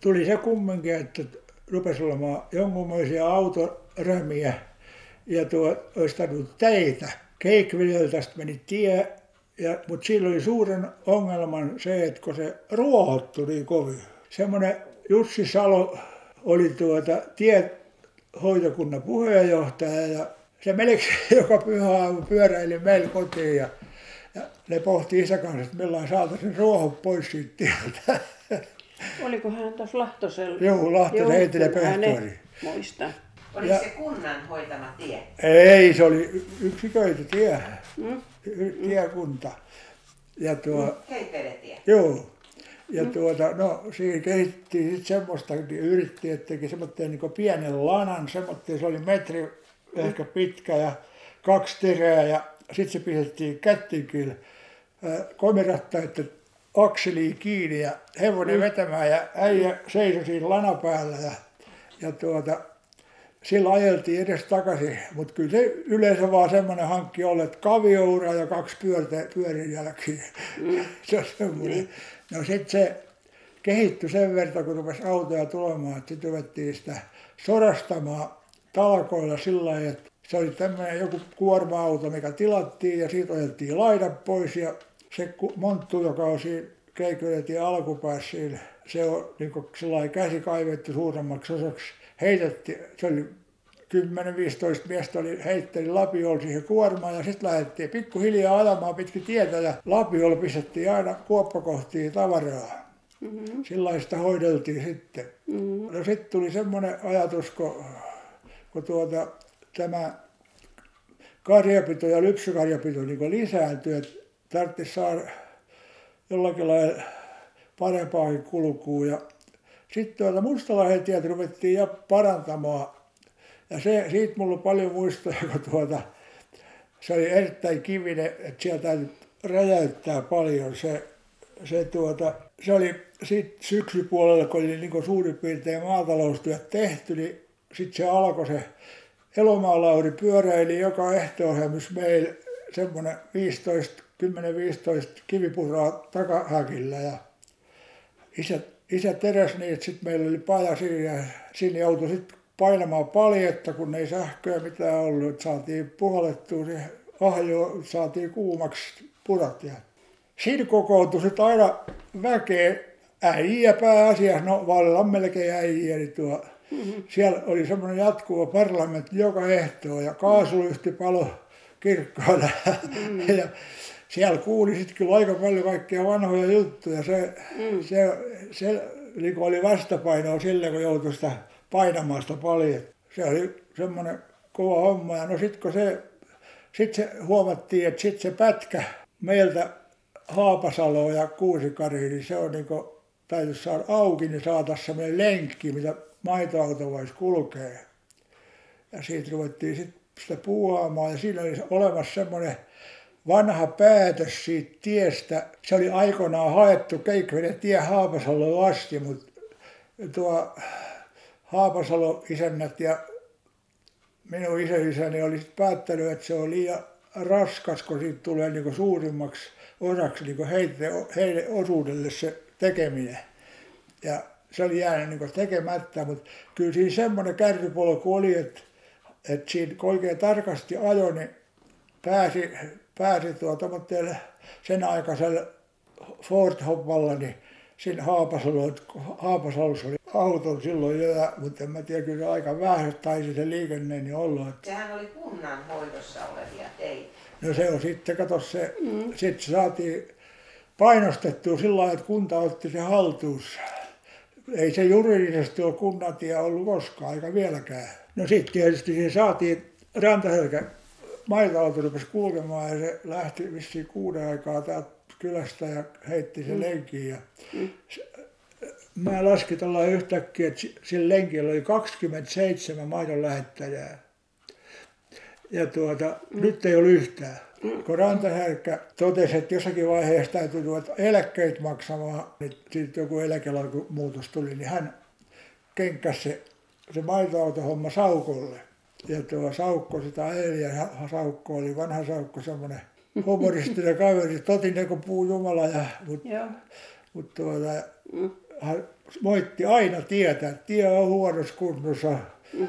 tuli se kumminkin, että rupesi olemaan jonkunmoisia autorämiä ja tuo, olisi tarvinnut teitä. Keikviljeltästä meni tie, ja, mutta siinä oli suuren ongelman se, että kun se ruohottui niin kovin. Semmoinen Jussi Salo oli tuota tiehoitokunnan puheenjohtaja ja se melkein joka pyhä aamu pyöräili meillä kotiin ja, ja ne pohti isä kanssa, että milloin saataisiin ruohot pois siitä tieltä. Oliko hän tuossa Lahtosella? Joo, Lahtosen entinen pehtori. Muista. Oliko se kunnan hoitama tie? Ei, se oli yksiköity tie, mm. tiekunta. Ja tuo, mm. Joo. Ja mm. tuota, no siinä kehittiin sitten semmoista, että yritti, teki semmoinen niin pienen lanan, semmoinen, se oli metri mm. ehkä pitkä ja kaksi terää ja sitten se pistettiin kättinkillä että akseliin kiinni ja hevonen mm. vetämään ja äijä seisoi siinä lana päällä ja, ja tuota, sillä ajeltiin edes takaisin, mutta kyllä se yleensä vaan semmoinen hankki oli, että kavioura ja kaksi pyörtä, pyörin jälkeen. Mm. se on semmoinen. Niin. No sitten se kehittyi sen verran, kun rupesi autoja tulemaan, että sitten ruvettiin sitä sorastamaan talkoilla sillä lailla, että se oli tämmöinen joku kuorma-auto, mikä tilattiin ja siitä otettiin laidat pois ja se monttu, joka on siinä Keiköletien alkupäässä siinä, se on niin kuin käsi kaivettu suuremmaksi osaksi heitettiin, se oli 10-15 miestä oli heitteli lapiolla siihen kuormaan ja sitten lähdettiin pikkuhiljaa ajamaan pitkin tietä ja lapiolla pistettiin aina kuoppakohtiin tavaraa. Mm-hmm. Sillaista hoideltiin sitten. Mm-hmm. No sitten tuli semmoinen ajatus, kun, kun tuota, tämä karjapito ja lypsykarjapito niin lisääntyi, että tarvitsisi saada jollakin lailla parempaakin kulkua ja sitten tuota Mustalahden tietä ruvettiin ja parantamaan. Ja se, siitä mulla on paljon muistoja, kun tuota, se oli erittäin kivinen, että sieltä täytyy räjäyttää paljon. Se, se, tuota, se oli sitten syksypuolella, kun oli niin suurin piirtein maataloustyöt tehty, niin sitten se alkoi se Elomaa Lauri pyöräili joka ehtoohjelmys meillä semmoinen 15, 10-15 kivipuraa takahäkillä ja isä isä teräs niin, että sitten meillä oli paja siinä ja siinä joutui sitten painamaan paljetta, kun ei sähköä mitään ollut, saatiin puhallettua se ahjo, saatiin kuumaksi purat ja siinä kokoontui sitten aina väkeä äijä pääasiassa, no vallan melkein äijä, niin tuo, mm-hmm. siellä oli semmoinen jatkuva parlamentti joka ehtoo ja kaasulyyhti palo kirkkoilla mm-hmm. ja siellä kuuli sitten kyllä aika paljon kaikkia vanhoja juttuja. Se, mm. se, se niin oli vastapainoa sille, kun joutui sitä painamaan sitä paljon. Se oli semmoinen kova homma. Ja no sitten kun se, sit se huomattiin, että sitten se pätkä meiltä Haapasaloa ja Kuusikariin, niin se on niin kuin, täytyisi saada auki, niin saataisiin semmoinen lenkki, mitä maitoauto voisi kulkea. Ja siitä ruvettiin sitten sitä puuhaamaan ja siinä oli olemassa semmoinen vanha päätös siitä tiestä. Se oli aikoinaan haettu Keikveden tie Haapasaloon asti, mutta tuo Haapasalo isännät ja minun isäni oli päättänyt, että se on liian raskas, kun siitä tulee niin suurimmaksi osaksi niin heille, heille osuudelle se tekeminen. Ja se oli jäänyt niin tekemättä, mutta kyllä siinä semmoinen kärrypolku oli, että, että siinä kun oikein tarkasti ajoi, niin pääsi pääsi tuota, mutta sen aikaisella Ford-hommalla, niin siinä Haapasalo, Haapasalossa oli auto silloin jo, mutta en mä tiedä, kyllä aika vähän taisi se liikenne niin olla. Että... Sehän oli kunnan hoidossa olevia teitä. No se on sitten, kato se, mm. sitten se saatiin painostettua sillä lailla, että kunta otti se haltuunsa. Ei se juridisesti ole kunnatia ollut koskaan, aika vieläkään. No sitten tietysti se saatiin Rantaselkä maita-auto rupesi kulkemaan ja se lähti vissiin kuuden aikaa täältä kylästä ja heitti sen mm. lenkin. Ja mm. mä laskin tällä yhtäkkiä, että sillä lenkillä oli 27 maidon lähettäjää. Ja tuota, mm. nyt ei ollut yhtään. Mm. Kun Rantahärkkä totesi, että jossakin vaiheessa täytyy ruveta eläkkeet maksamaan, niin sitten joku muutos tuli, niin hän kenkkäsi se, se maitoautohomma Saukolle ja tuo Saukko sitä ajeli ja Saukko oli vanha Saukko semmoinen humoristinen kaveri, totinen kuin puu Jumala. Ja, mut, mutta tuota, Mm. hän moitti aina tietä, että tie on huonossa kunnossa. Mm.